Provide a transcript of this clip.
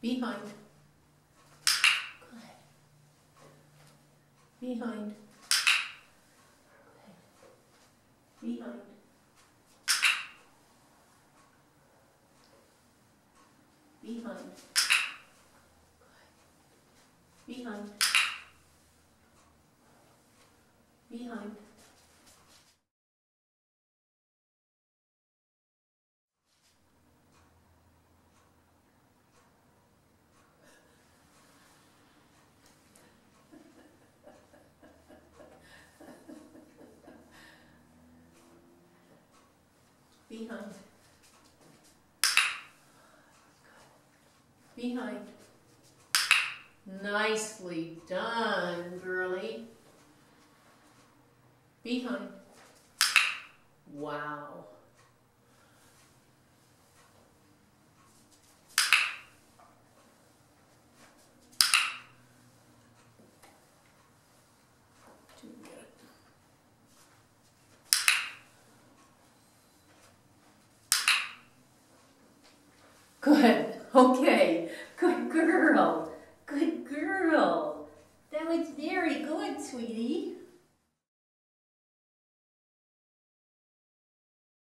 Behind. Good. Behind. Behind. Behind. Behind. Behind. Behind. Behind. Nicely done, girly. Behind. Wow. Good. Okay. Good girl.